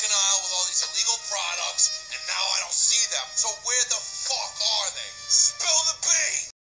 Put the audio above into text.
fucking aisle with all these illegal products, and now I don't see them. So where the fuck are they?